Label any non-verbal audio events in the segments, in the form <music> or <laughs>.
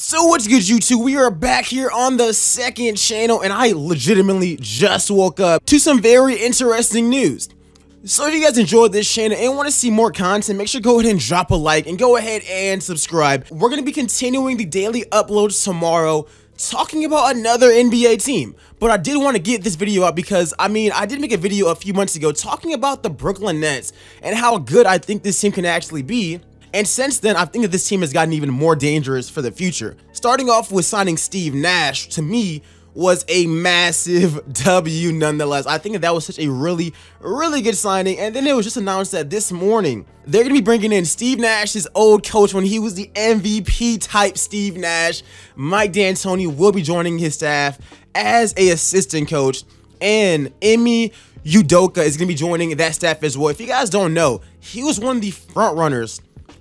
So what's good YouTube? We are back here on the second channel and I legitimately just woke up to some very interesting news. So if you guys enjoyed this channel and want to see more content, make sure to go ahead and drop a like and go ahead and subscribe. We're going to be continuing the daily uploads tomorrow talking about another NBA team. But I did want to get this video out because, I mean, I did make a video a few months ago talking about the Brooklyn Nets and how good I think this team can actually be. And since then, I think that this team has gotten even more dangerous for the future. Starting off with signing Steve Nash, to me, was a massive <laughs> W nonetheless. I think that, that was such a really, really good signing. And then it was just announced that this morning, they're going to be bringing in Steve Nash's old coach when he was the MVP type Steve Nash. Mike D'Antoni will be joining his staff as a assistant coach. And Ime Udoka is going to be joining that staff as well. If you guys don't know, he was one of the front runners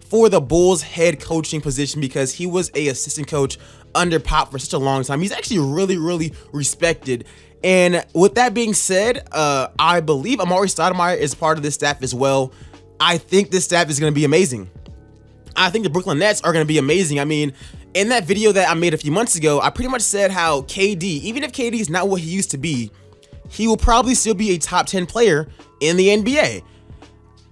for the Bulls head coaching position because he was a assistant coach under Pop for such a long time. He's actually really, really respected. And with that being said, uh, I believe Amar'e Stoudemire is part of this staff as well. I think this staff is going to be amazing. I think the Brooklyn Nets are going to be amazing. I mean, in that video that I made a few months ago, I pretty much said how KD, even if KD is not what he used to be, he will probably still be a top 10 player in the NBA.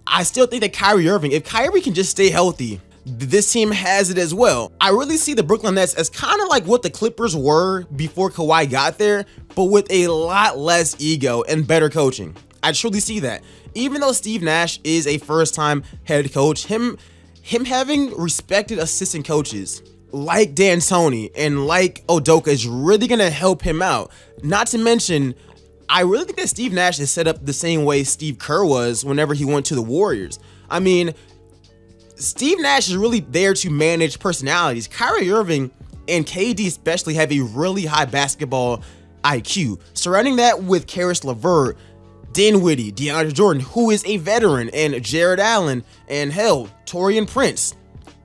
I still think that Kyrie Irving, if Kyrie can just stay healthy, this team has it as well. I really see the Brooklyn Nets as kind of like what the Clippers were before Kawhi got there, but with a lot less ego and better coaching. I truly see that. Even though Steve Nash is a first-time head coach, him him having respected assistant coaches like D'Antoni and like Udoka is really going to help him out. Not to mention I really think that Steve Nash is set up the same way Steve Kerr was whenever he went to the Warriors. I mean, Steve Nash is really there to manage personalities. Kyrie Irving and KD especially have a really high basketball IQ. Surrounding that with Caris LeVert, Dinwiddie, DeAndre Jordan, who is a veteran, and Jarrett Allen, and hell, Taurean Prince.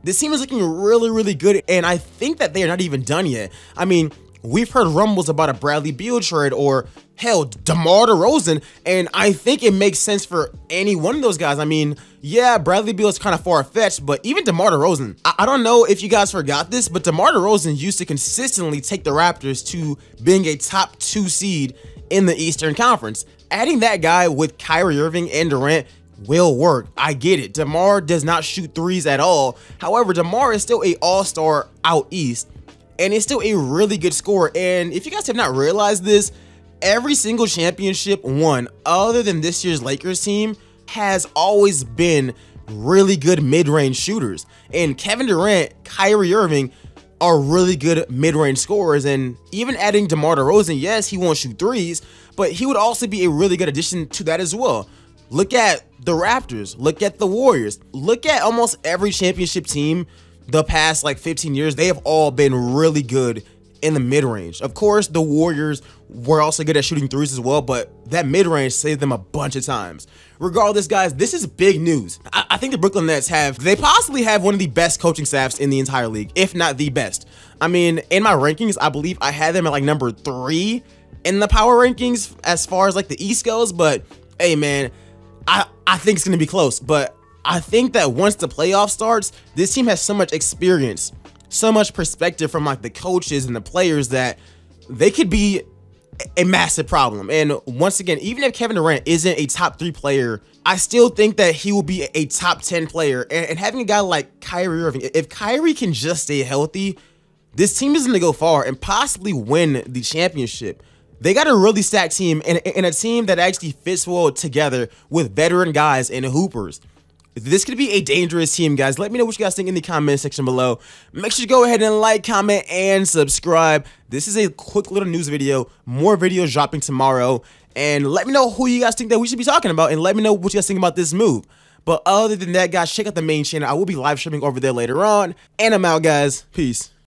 This team is looking really, really good, and I think that they are not even done yet. I mean, we've heard rumbles about a Bradley Beal trade or hell, DeMar DeRozan, and I think it makes sense for any one of those guys. I mean, yeah, Bradley Beal is kind of far-fetched, but even DeMar DeRozan, I, I don't know if you guys forgot this, but DeMar DeRozan used to consistently take the Raptors to being a top two seed in the Eastern Conference. Adding that guy with Kyrie Irving and Durant will work. I get it. DeMar does not shoot threes at all. However, DeMar is still a all-star out east and it's still a really good score. And if you guys have not realized this, every single championship won other than this year's Lakers team has always been really good mid-range shooters. And Kevin Durant, Kyrie Irving are really good mid-range scorers. And even adding DeMar DeRozan, yes, he won't shoot threes, but he would also be a really good addition to that as well. Look at the Raptors. Look at the Warriors. Look at almost every championship team the past like 15 years. They have all been really good in the mid-range. Of course, the Warriors were also good at shooting threes as well, but that mid-range saved them a bunch of times. Regardless, guys, this is big news. I, I, think the Brooklyn Nets have, they possibly have one of the best coaching staffs in the entire league, if not the best. I mean, in my rankings, I believe I had them at like number three in the power rankings as far as like the East goes, but hey, man, I, I think it's going to be close, but I think that once the playoff starts, this team has so much experience so much perspective from like the coaches and the players that they could be a massive problem. And once again, even if Kevin Durant isn't a top three player, I still think that he will be a top 10 player. And, and having a guy like Kyrie Irving, if Kyrie can just stay healthy, this team is going to go far and possibly win the championship. They got a really stacked team and, and a team that actually fits well together with veteran guys and hoopers. This could be a dangerous team, guys. Let me know what you guys think in the comment section below. Make sure you go ahead and like, comment, and subscribe. This is a quick little news video. More videos dropping tomorrow. And let me know who you guys think that we should be talking about. And let me know what you guys think about this move. But other than that, guys, check out the main channel. I will be live streaming over there later on. And I'm out, guys. Peace.